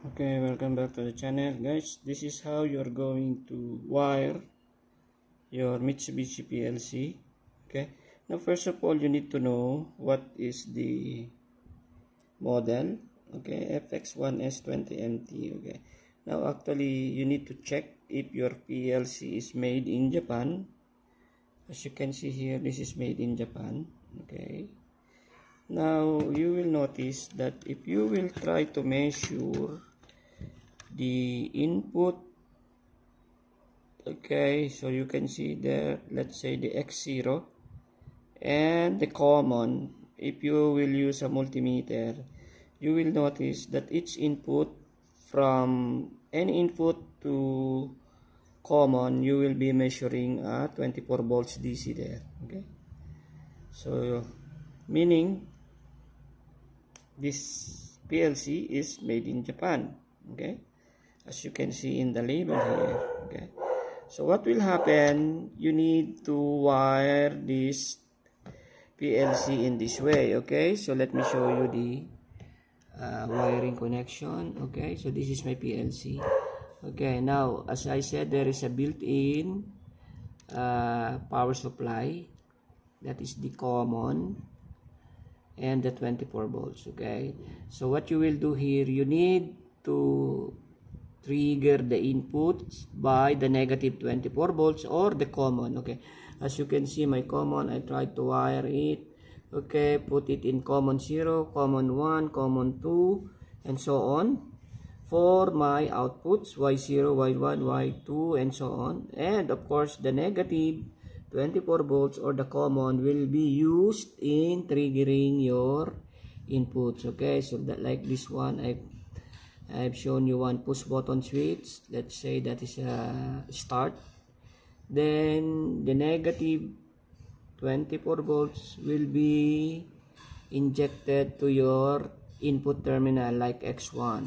okay welcome back to the channel. Guys this is how you're going to wire your Mitsubishi PLC okay? Now first of all you need to know what is the model. Okay FX1S20MT okay? Now actually you need to check if your PLC is made in Japan. As you can see here this is made in Japan okay? Now you will notice that if you will try to measure the input. Okay so you can see there let's say the x0 and the common. If you will use a multimeter you will notice that each input from any input to common you will be measuring a 24 volts DC there okay? So meaning this PLC is made in Japan okay as you can see in the label here okay. So what will happen you need to wire this PLC in this way okay. So let me show you the uh, wiring connection okay. So this is my PLC okay. Now as I said there is a built-in uh, power supply that is the common and the 24 volts okay. So what you will do here you need to trigger the inputs by the negative 24 volts or the common okay? As you can see my common I tried to wire it okay? Put it in common 0 common 1 common 2 and so on. For my outputs y0 y1 y2 and so on. And of course the negative 24 volts or the common will be used in triggering your inputs okay? So that like this one I I've shown you one push button switch. Let's say that is a start. Then the negative 24 volts will be injected to your input terminal like X1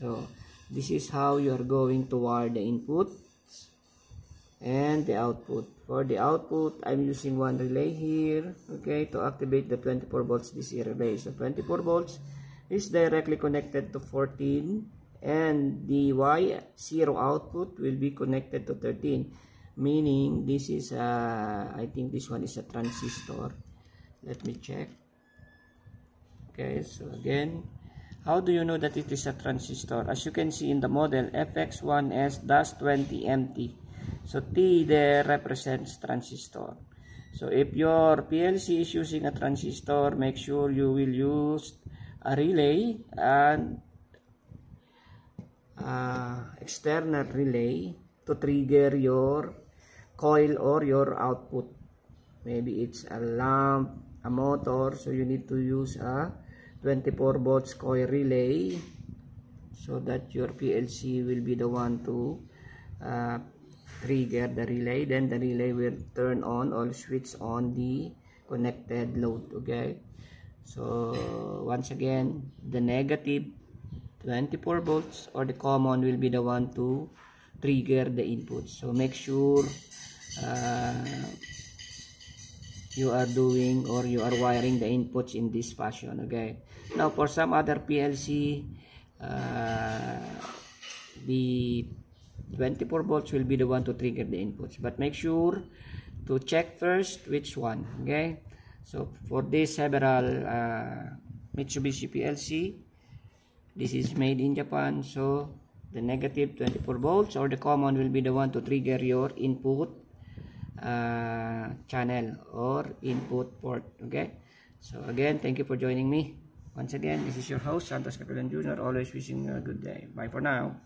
so this is how you are going to wire the input and the output. For the output I'm using one relay here okay to activate the 24 volts DC relay so 24 volts is directly connected to 14 and the Y0 output will be connected to 13 meaning this is a, I think this one is a transistor. Let me check. Okay so again how do you know that it is a transistor? As you can see in the model FX1S-20MT so T there represents transistor. So if your PLC is using a transistor make sure you will use a relay and uh, external relay to trigger your coil or your output. Maybe it's a lamp a motor so you need to use a 24 volts coil relay so that your PLC will be the one to uh, trigger the relay. Then the relay will turn on or switch on the connected load okay so once again the negative 24 volts or the common will be the one to trigger the input. So make sure uh, you are doing or you are wiring the inputs in this fashion okay? Now for some other PLC uh, the 24 volts will be the one to trigger the inputs. But make sure to check first which one okay so for this several uh, Mitsubishi PLC this is made in Japan. So the negative 24 volts or the common will be the one to trigger your input uh, channel or input port okay? So again thank you for joining me. Once again this is your host Santos Capelan Jr. always wishing you a good day. Bye for now